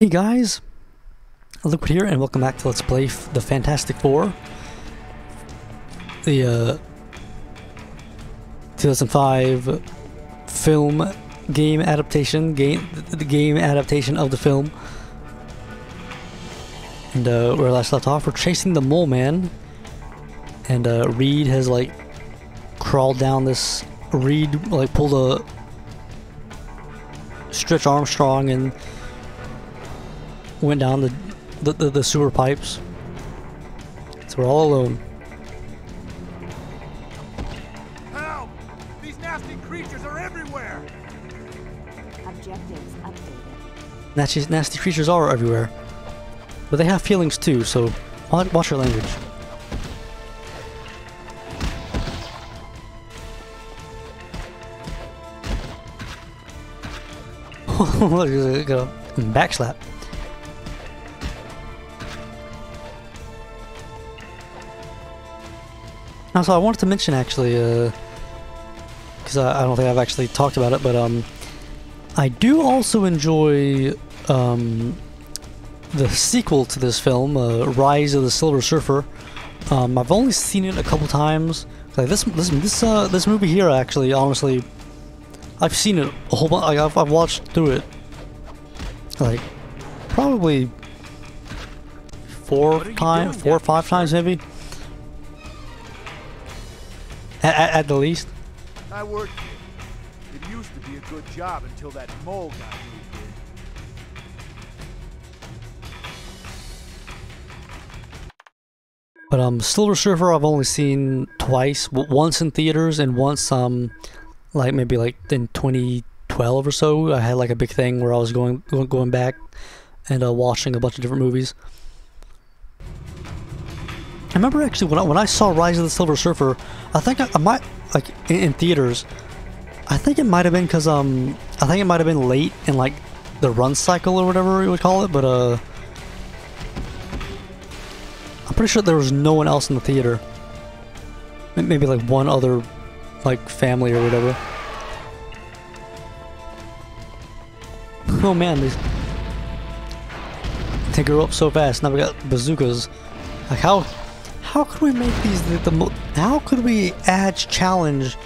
Hey guys, Liquid here, and welcome back to Let's Play the Fantastic Four. The uh, 2005 film game adaptation, game the game adaptation of the film. And uh, where last left off, we're chasing the mole man, and uh, Reed has like crawled down this. Reed like pulled a Stretch Armstrong and went down the, the, the, the sewer pipes. So we're all alone. Help! These nasty creatures are everywhere! Objectives updated. Nasty, nasty creatures are everywhere. But they have feelings too, so watch your language. Look, there's a- got a backslap. Now, so I wanted to mention actually, because I, I don't think I've actually talked about it, but um, I do also enjoy um, the sequel to this film, uh, Rise of the Silver Surfer. Um, I've only seen it a couple times. Like this, this, this, uh, this movie here, actually, honestly, I've seen it a whole bunch. Like I've, I've watched through it, like probably four What are you times, four or five times maybe. At, at, at the least. I worked here. It used to be a good job until that mole got moved in. But um, Silver Surfer I've only seen twice. Once in theaters and once um, like maybe like in 2012 or so. I had like a big thing where I was going going, going back and uh, watching a bunch of different movies. I remember actually when I, when I saw Rise of the Silver Surfer, I think I, I might like in, in theaters. I think it might have been because um, I think it might have been late in like the run cycle or whatever you would call it, but uh. I'm pretty sure there was no one else in the theater. Maybe like one other, like family or whatever. Oh man, these they grow up so fast. Now we got bazookas. Like how, how could we make these the, the how could we add challenge?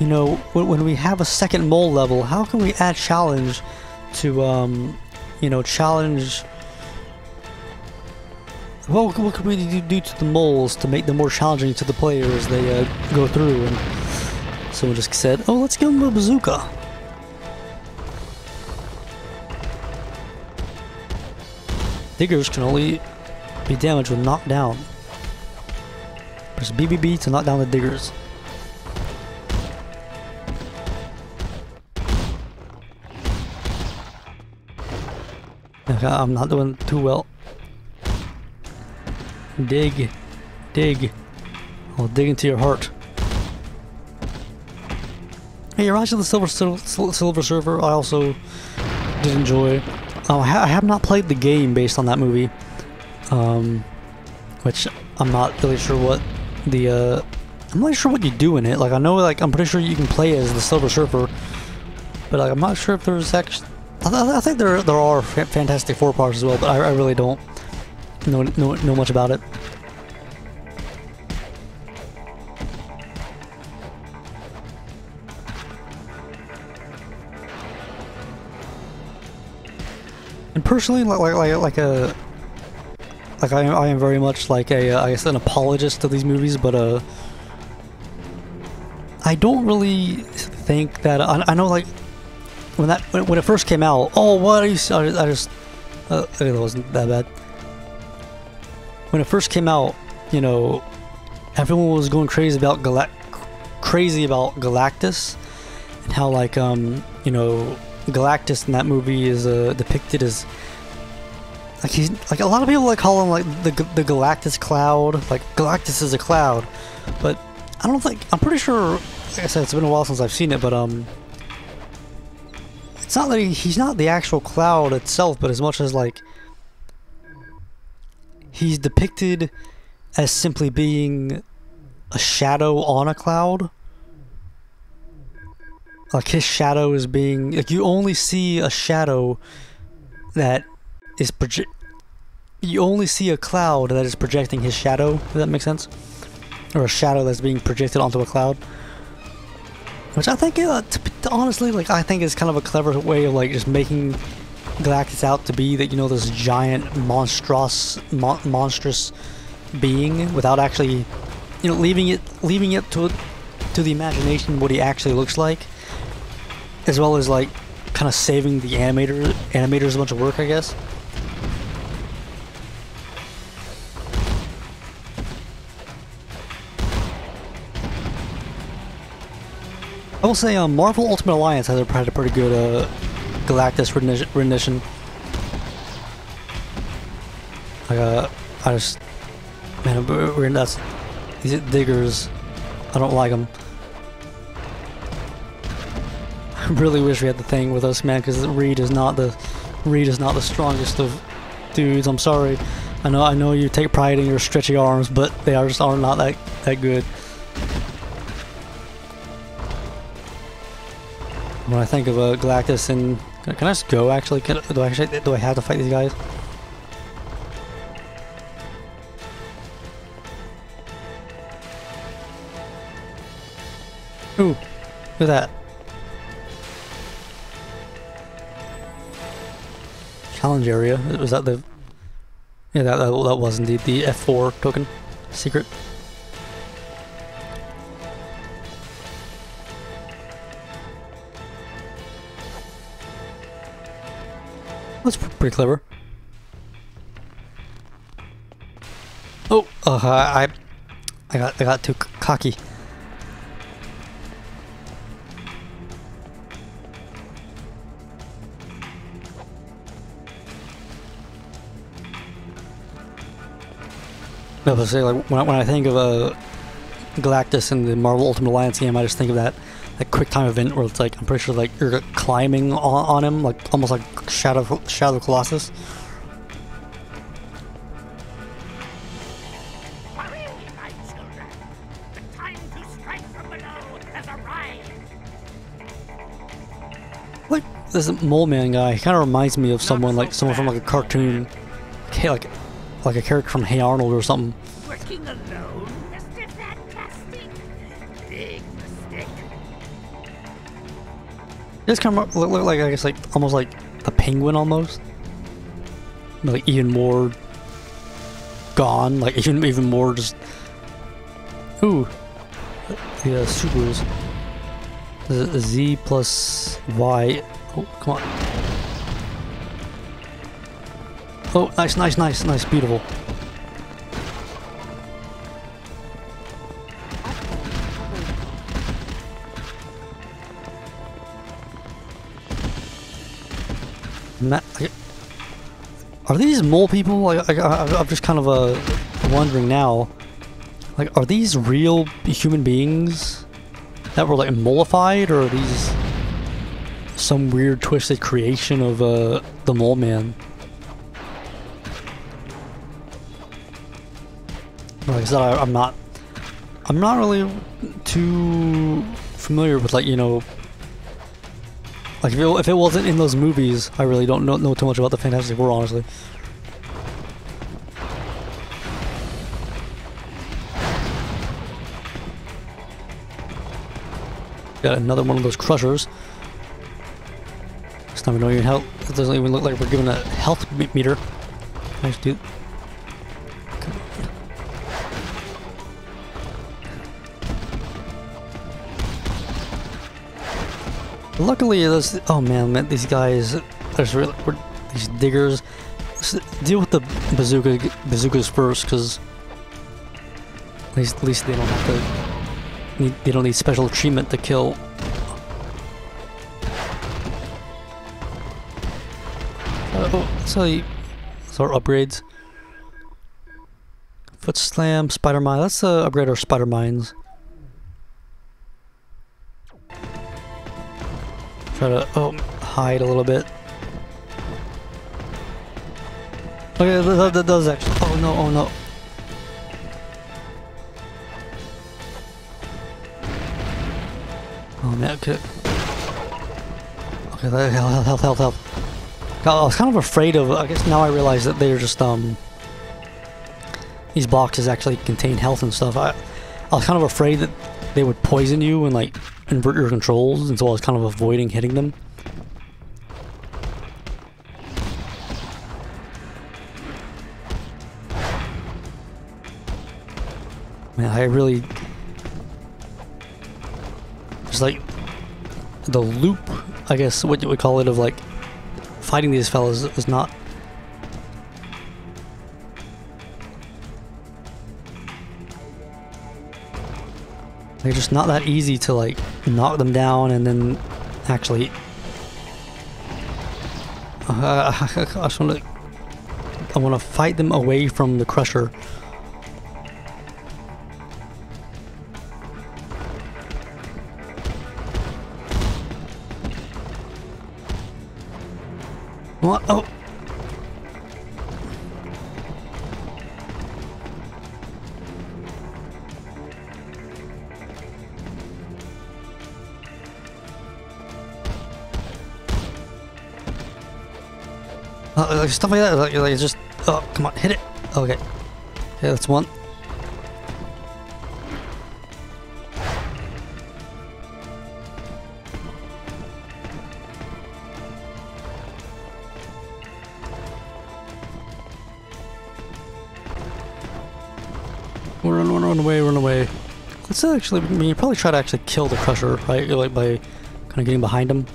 You know, when, when we have a second mole level, how can we add challenge to um, you know, challenge what, what can we do, to the moles to make them more challenging to the players as they uh, go through? And someone just said, "Oh, let's give them a bazooka." Diggers can only be damaged when knocked down. Press BBB to knock down the diggers. Okay, I'm not doing too well. Dig. Dig. I'll dig into your heart. Hey, you're of the Silver Sil- Sil- Silver Surfer, I also did enjoy. Oh, I, ha- I have not played the game based on that movie, um, which I'm not really sure what the. Uh, I'm not sure what you do in it. Like I know, like I'm pretty sure you can play as the Silver Surfer, but like I'm not sure if there's actually. I, th- I think there there are fa- Fantastic Four parts as well, but I, I really don't know, know know much about it. And personally, like like like, like a like I, I am very much like a uh, I guess an apologist of these movies, but uh, I don't really think that I, I know like when that when, it first came out. Oh, what are you? I, I just uh, that wasn't that bad. When it first came out, you know, everyone was going crazy about Galact crazy about Galactus and how like um you know Galactus in that movie is uh, depicted as like he's like a lot of people like call him like the the Galactus cloud. Like Galactus is a cloud, but I don't think I'm pretty sure. Like I said, it's been a while since I've seen it, but um, it's not that he, he's not the actual cloud itself, but as much as like he's depicted as simply being a shadow on a cloud. Like his shadow is being like you only see a shadow that is project. You only see a cloud that is projecting his shadow. Does that make sense? Or a shadow that's being projected onto a cloud. Which I think, uh, honestly, like I think is kind of a clever way of like just making Galactus out to be that you know this giant monstrous mon monstrous being without actually you know leaving it leaving it to to the imagination what he actually looks like as well as like kind of saving the animator animators a bunch of work I guess I will say um, Marvel Ultimate Alliance has a, had a pretty good uh, Galactus rendition- rendition. Like, uh, I just, man, we're, we're that's these diggers. I don't like them. I really wish we had the thing with us, man, because Reed is not the Reed is not the strongest of dudes. I'm sorry. I know I know you take pride in your stretchy arms, but they are just are not that that good. When I think of uh, Galactus and can, can I just go actually? Can, do I actually do I have to fight these guys? Ooh, look at that. Challenge area. Was that the? Yeah, that that, that was indeed the F4 token. Secret. Pretty clever. Oh, uh, I, I got, I got too cocky. No, but say like when I, when I think of uh, Galactus and the Marvel Ultimate Alliance game, I just think of that like quick time event where it's like I'm pretty sure like you're climbing on, on him, like almost like Shadow Shadow Colossus. Like this mole man guy, he kind of reminds me of someone like someone from like a cartoon, okay, like like a character from Hey Arnold or something. Working alone, This kind of look, look like I guess like almost like the penguin almost, like even more gone, like even even more just. Ooh, the uh, supers. The Z plus Y. Oh, come on. Oh, nice, nice, nice, nice, beautiful. Are these mole people? Like, I, I'm just kind of uh, wondering now. Like, are these real human beings that were like mollified, or are these some weird twisted creation of uh, the mole man? Like I said, I, I'm not. I'm not really too familiar with like you know like if it, if it wasn't in those movies, I really don't know, know too much about the Fantastic Four, honestly. Got another one of those crushers. This time we don't even help. It doesn't even look like we're given a health meter. Nice dude. Luckily, this. Oh man, man, these guys. There's really these diggers. Deal with the bazooka bazookas first, because at least at least they don't have to. Need, they don't need special treatment to kill. Uh, oh, so you, so our upgrades. Foot slam, spider mine. Let's uh, upgrade our spider mines. Try to oh hide a little bit. Okay, that, that, does actually. Oh no! Oh no! Oh man, okay. Okay, health, health, health, health. I was kind of afraid of. I guess now I realize that they're just um. These boxes actually contain health and stuff. I, I was kind of afraid that they would poison you and like invert your controls, and so I was kind of avoiding hitting them. Man, I really just like the loop, I guess what you would call it, of like fighting these fellas is not. They're just not that easy to like knock them down and then actually. Uh, I want to fight them away from the crusher. Uh, like stuff like that, like, like just, oh, come on, hit it. Okay. Yeah, that's one. Run, run, run away, run away. Let's actually, I mean, you probably try to actually kill the Crusher, right? Like, by kind of getting behind him.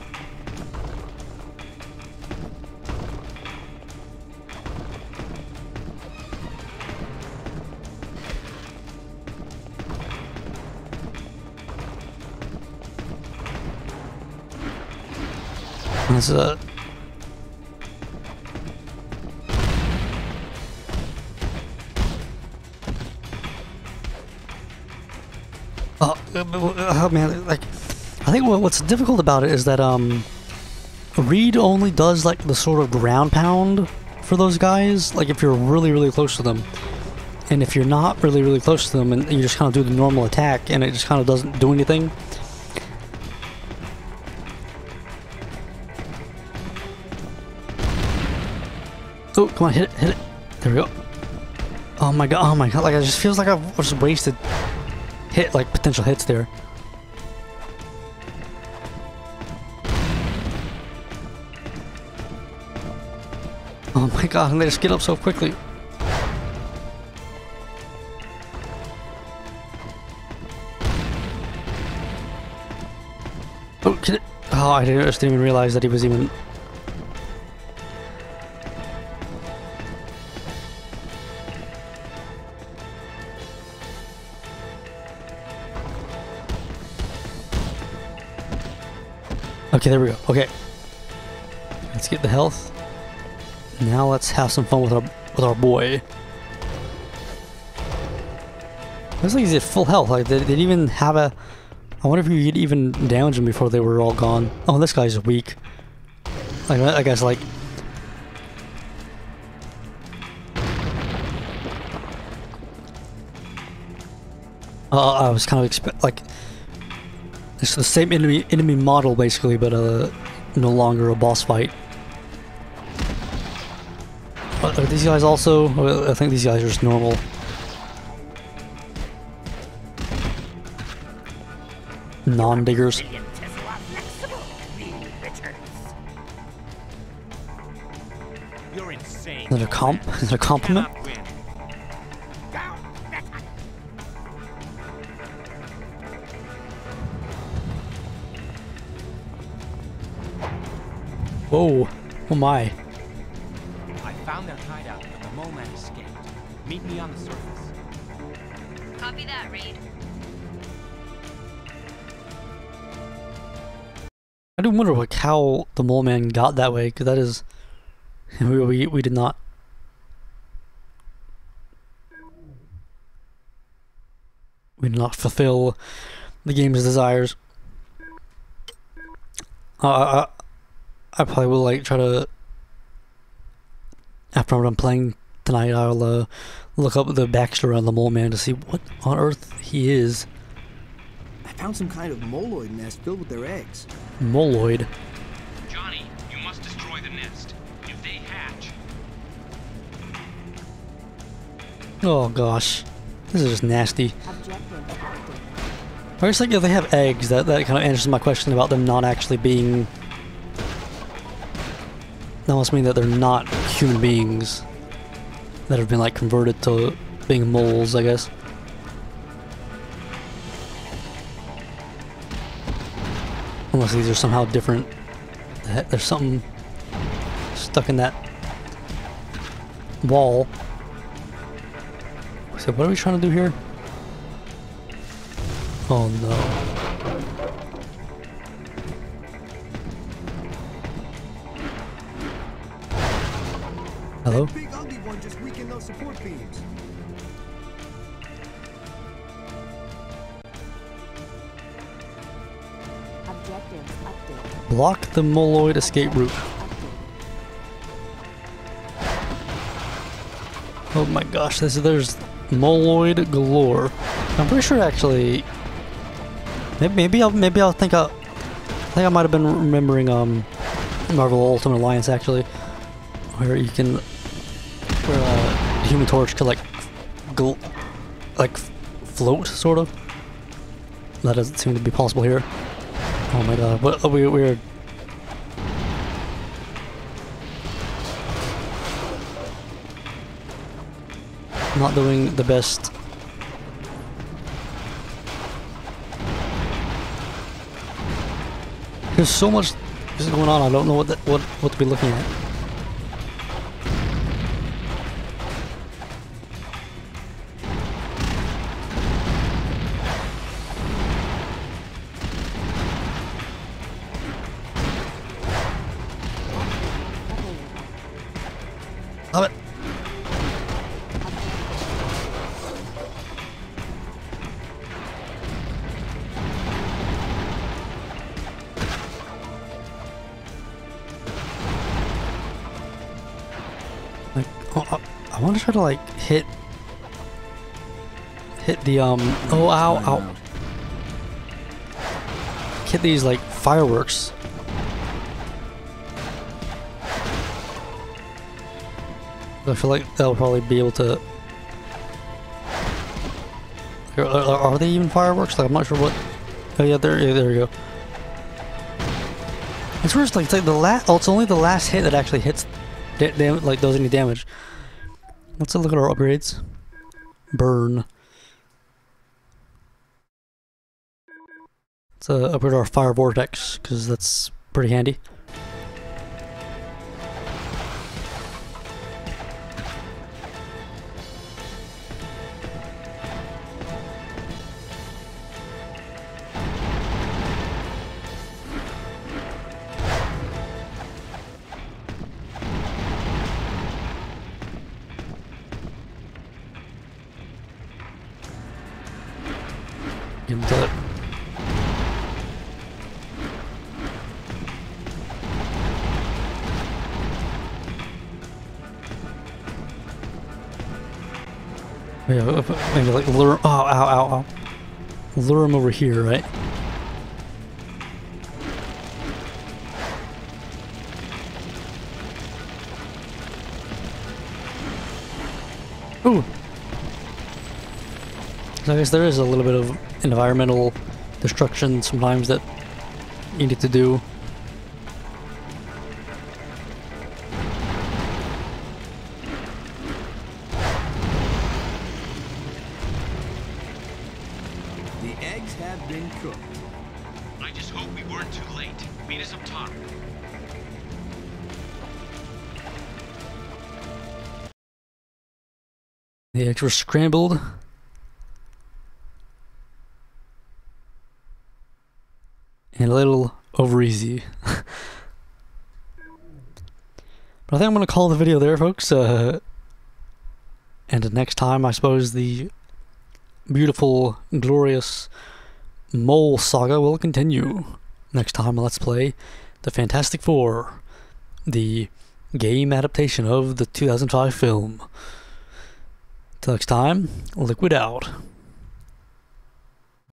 A Oh, oh man, like I think what's difficult about it is that um Reed only does like the sort of ground pound for those guys, like if you're really really close to them. And if you're not really really close to them and you just kind of do the normal attack and it just kind of doesn't do anything. Oh, come on, hit it, hit it. There we go. Oh my god, oh my god, like it just feels like I've just wasted hit like potential hits there. Oh my god, and they just get up so quickly. Oh. Oh, I didn't, I just didn't even realize that he was even. Okay, there we go. Okay. Let's get the health. Now let's have some fun with our with our boy. Looks like he's at full health. Like they, didn't even have a. I wonder if you could even damage him before they were all gone. Oh, this guy's weak. Like I guess like. Uh, I was kind of expect like. It's the same enemy enemy model basically, but uh, no longer a boss fight. Are these guys also? I think these guys are just normal. Non-diggers. Is a comp? Is a compliment? Whoa. Oh my. I found their hideout, but the mole man escaped. Meet me on the surface. Copy that, Reed. I do wonder like how the mole man got that way, because that is we, we we did not. We did not fulfill the game's desires. Uh, I, I probably will like try to after I'm done playing tonight. I'll uh, look up the backstory on the mole man to see what on earth he is. I found some kind of moloid nest filled with their eggs. Moloid. Johnny, you must destroy the nest. If they hatch. Oh gosh, this is just nasty. I guess like if they have eggs, that that kind of answers my question about them not actually being. That must mean that they're not human beings that have been like converted to being moles, I guess. Unless these are somehow different. There's something stuck in that wall. So what are we trying to do here? Oh no. Updated. Block the moloid escape route. Oh my gosh, this, there's moloid galore. I'm pretty sure actually. Maybe, maybe I'll maybe I'll think I, I think I might have been remembering um Marvel Ultimate Alliance actually, where you can where the Human Torch could like gl- like float sort of. That doesn't seem to be possible here. Oh my god, what we we're not doing the best. There's so much is going on. I don't know what what what to be looking at. Want to try to like hit, hit the um. Oh, ow, ow! Hit these like fireworks. I feel like they'll probably be able to. Are, are- they even fireworks? Like I'm not sure what. Oh yeah, there, yeah, there we go. It's worse. Like, it's like the last. Oh, it's only the last hit that actually hits, like does any damage. Let's have look at our upgrades. Burn. Let's uh, upgrade our fire vortex because that's pretty handy. To it. Yeah, maybe like lure. Oh, ow, ow, ow. Lure him over here, right? Ooh. So I guess there is a little bit of environmental destruction sometimes that you need to do. The eggs have been cooked. I just hope we weren't too late. Meet us up top. The eggs were scrambled. A little over easy. but I think I'm going to call the video there, folks. Uh, and next time, I suppose the beautiful, glorious Mole saga will continue. Next time, let's play the Fantastic Four, the game adaptation of the 2005 film. Till next time, Liquid out.